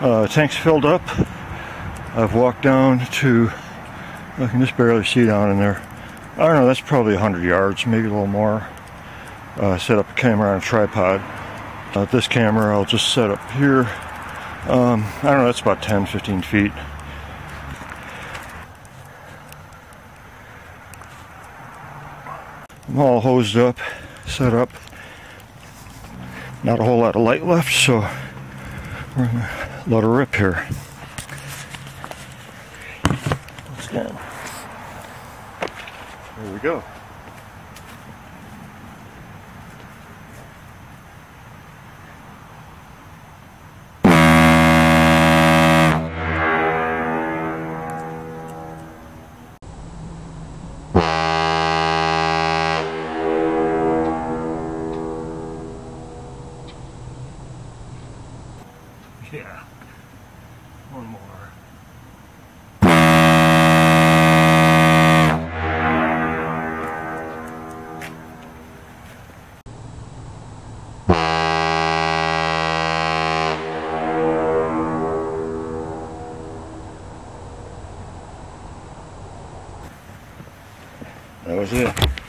Uh, tank's filled up. I've walked down to, I can just barely see down in there. I don't know, that's probably 100 yards, maybe a little more. Uh, set up a camera on a tripod. Uh, this camera I'll just set up here. Um, I don't know, that's about 10, 15 feet. I'm all hosed up, set up. Not a whole lot of light left, so we're gonna let her rip here. Let's go. There we go. Yeah. One more. That was it.